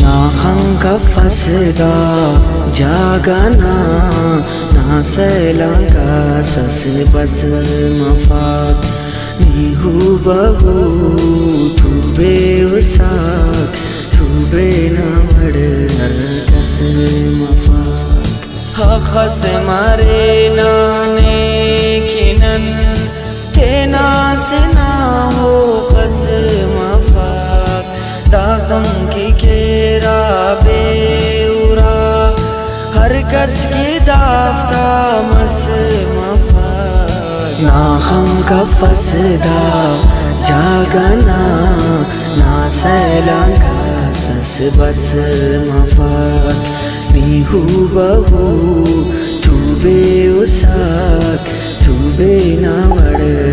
nahanka fasda jagana na selanga sas bas mafat ni hu bahu tu be usak tu be na mad kas mafat ha khas mare nane कस दाफ्ता मस मफा। ना हम का फसदा, जागना। ना सैलांगा सस बस नीहू बहू तू बे उसाक तू बे ना वड़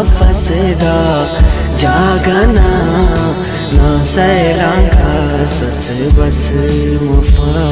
फसदा जागना ना सैलांगा सस बस मुफा।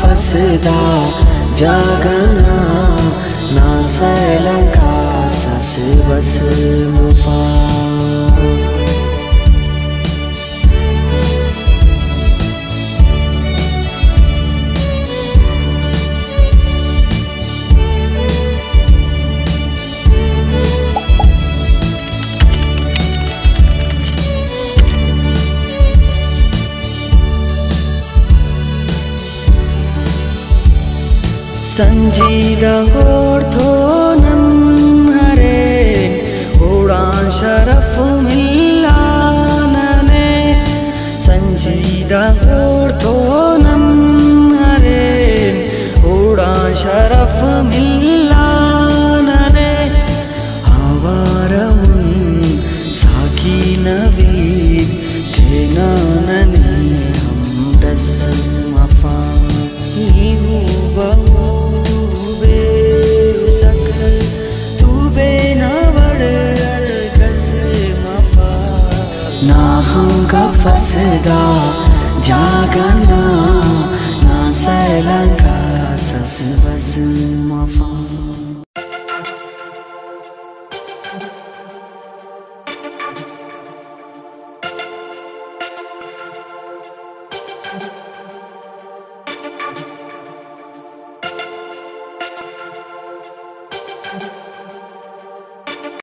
फसदा जागना ना सैलंका सस बस मुफा सञीदो नरे उडा शरफ़ मिल्ला सञी दोर् थो नरे उडा शरफ़ मिल्ला ਫਸਦਾ ਜਾਗਨਾ ਨਾ ਸੈਲੰਗਾ ਸਸ ਬਸ ਮਫਾ